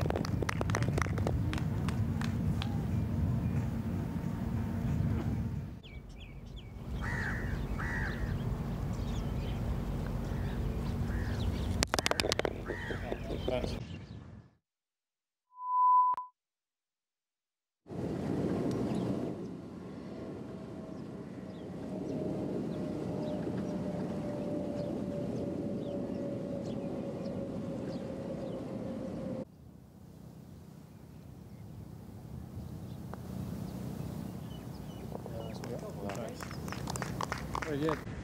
down. That's Oh, Très.